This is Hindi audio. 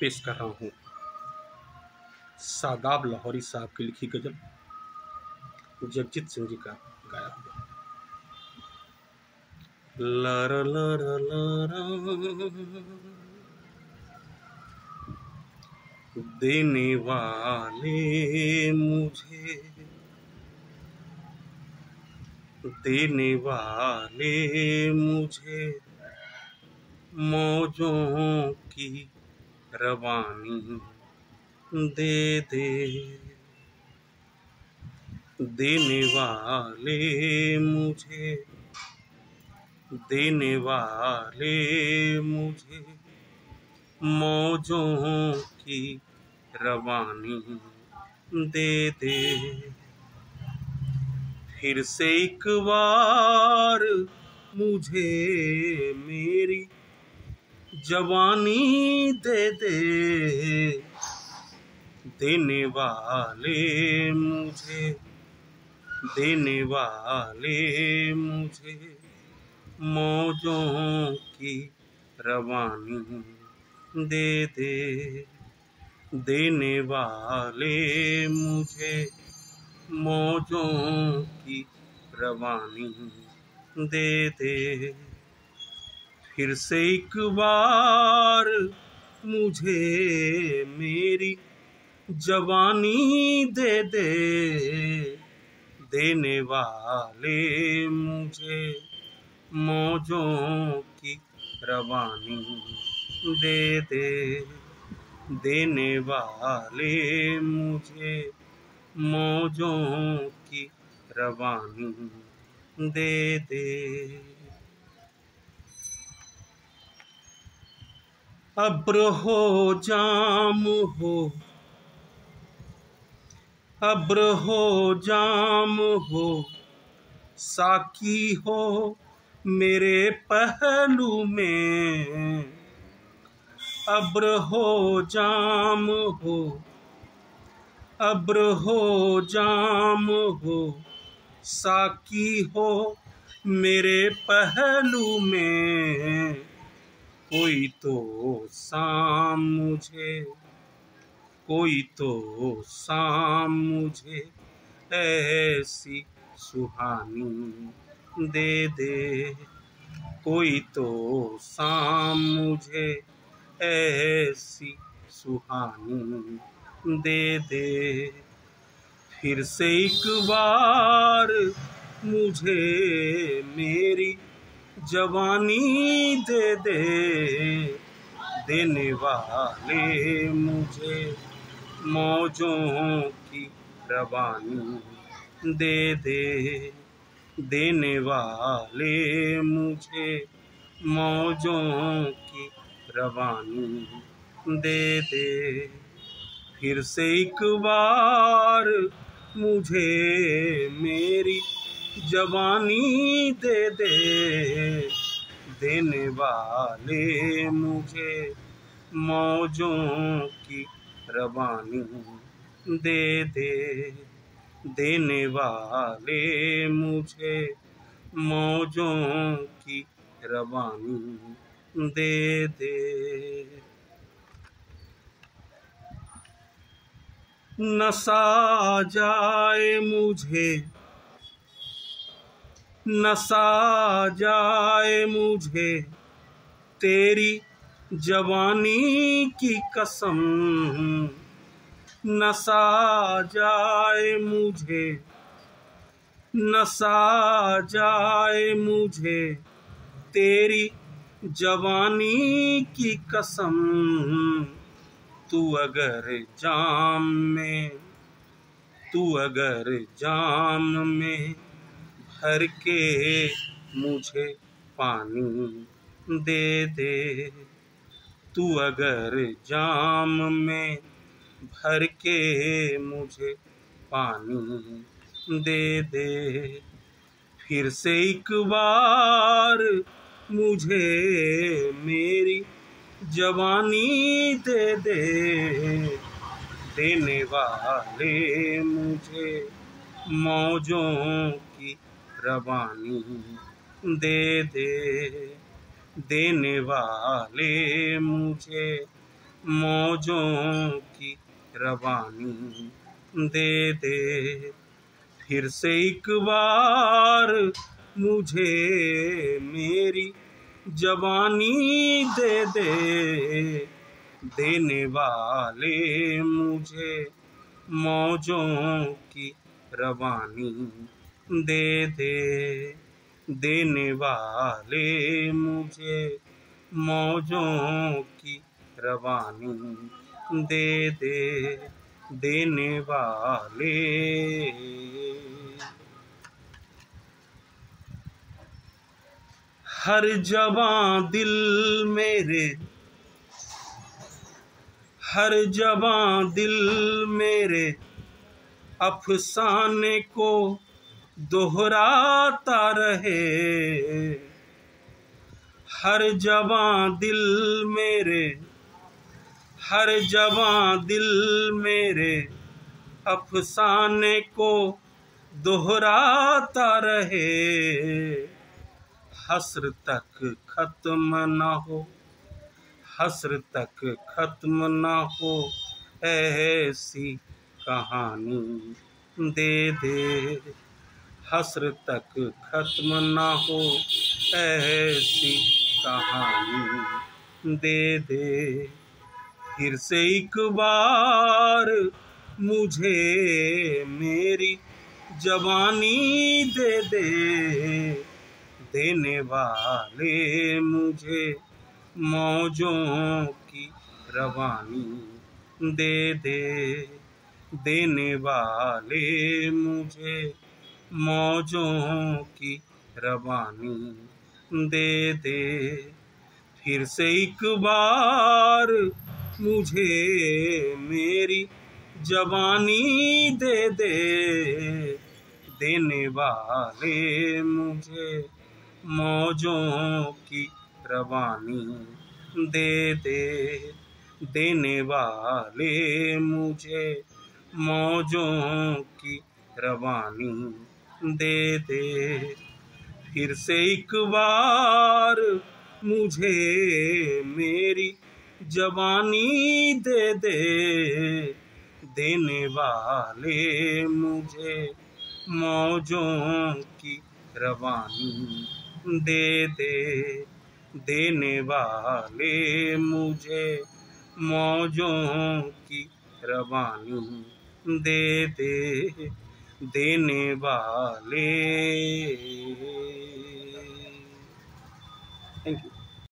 पेश कर रहा हूँ। सादाब लाहौरी साहब की लिखी गज़ल जगजीत सिंह जी का गाया हुआ। लर लर लर। देने वाले मुझे, देने वाले मुझे मौजों की रवानी दे दे। देने वाले मुझे, देने वाले मुझे मौजों की रवानी दे दे। फिर से एक बार मुझे मेरी जवानी दे दे, देने वाले मुझे, देने वाले मुझे, मौजों की रवानी दे दे, देने वाले मुझे, मौजों की रवानी दे दे। फिर से एक बार मुझे मेरी जवानी दे दे, देने वाले मुझे मौजों की रवानी दे दे, देने वाले मुझे मौजों की रवानी दे दे। अब्र हो जाम हो। अब्र हो जाम हो। साकी हो मेरे पहलू में। अब्र हो जाम हो। अब्र हो जाम हो। साकी हो मेरे पहलू में। कोई तो शाम मुझे, कोई तो शाम मुझे ऐसी सुहानी दे दे। कोई तो शाम मुझे ऐसी सुहानी दे दे। फिर से एक बार मुझे मेरी जवानी दे दे देने वाले मुझे मौजों की रवानी दे दे देने वाले मुझे मौजों की रवानी दे दे। फिर से एक बार मुझे मेरी जवानी दे दे, देने वाले मुझे मौजों की रवानी दे दे, देने वाले मुझे मौजों की रवानी दे दे। नशा जाए मुझे नशा जाए मुझे, तेरी जवानी की कसम। नसा जाए मुझे नसा जाए मुझे, तेरी जवानी की कसम। तू अगर जाम में, तू अगर जाम में भर के मुझे पानी दे दे। तू अगर जाम में भर के मुझे पानी दे दे, फिर से एक बार मुझे मेरी जवानी दे दे। देने वाले मुझे मौजों रवानी। दे दे, देने वाले मुझे मौजों की रवानी। दे दे, फिर से एक बार मुझे मेरी जवानी दे दे। देने वाले मुझे मौजों की रवानी। दे दे, देने वाले मुझे मौजों की रवानी दे दे, देने वाले। हर जवां दिल मेरे, हर जवां दिल मेरे अफसाने को दोहराता रहे। हर जवां दिल मेरे, हर जवां दिल मेरे अफसाने को दोहराता रहे। हसर तक खत्म ना हो, हसर तक खत्म ना हो, ऐसी कहानी दे दे। हसर तक खत्म ना हो, ऐसी कहानी दे दे। फिर से एक बार मुझे मेरी जवानी दे दे। देने वाले मुझे मौजों की रवानी दे दे। देने वाले मुझे मौजों की रवानी दे दे। फिर से एक बार मुझे मेरी जवानी दे दे। देने वाले मुझे मौजों की रवानी दे दे। देने वाले मुझे मौजों की रवानी दे दे। फिर से एक बार मुझे मेरी जवानी दे दे। देने वाले मुझे मौजों की रवानी दे दे। देने वाले मुझे मौजों की रवानी दे दे। देने वाले।